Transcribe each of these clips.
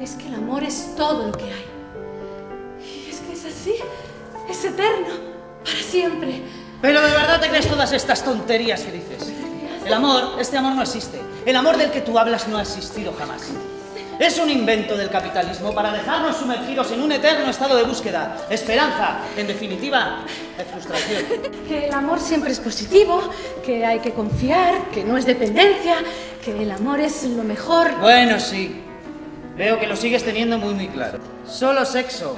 Es que el amor es todo lo que hay. Y es que es así, es eterno, para siempre. Pero de verdad te crees todas estas tonterías que dices. El amor, este amor no existe. El amor del que tú hablas no ha existido jamás. Es un invento del capitalismo para dejarnos sumergidos en un eterno estado de búsqueda, esperanza, en definitiva, de frustración. Que el amor siempre es positivo, que hay que confiar, que no es dependencia, que el amor es lo mejor. Bueno, sí, Veo que lo sigues teniendo muy, muy claro. Solo sexo.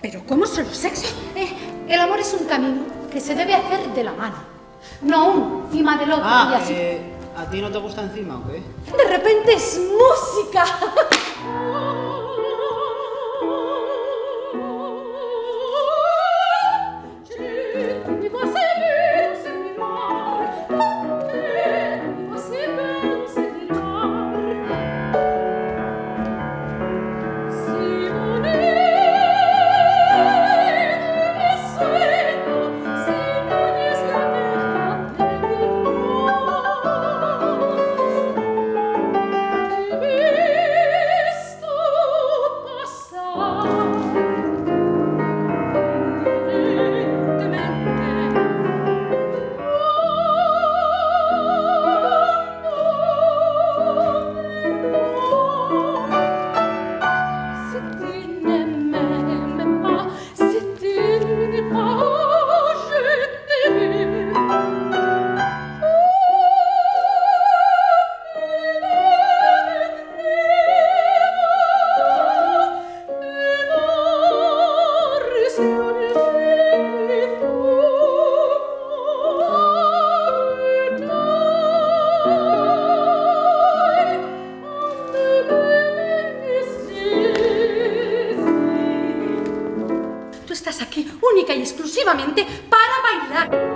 Pero ¿cómo solo sexo? Eh, el amor es un camino que se debe hacer de la mano, no uno encima del otro Ah, y así. eh, ¿a ti no te gusta encima o qué? De repente es música. Aquí única y exclusivamente para bailar.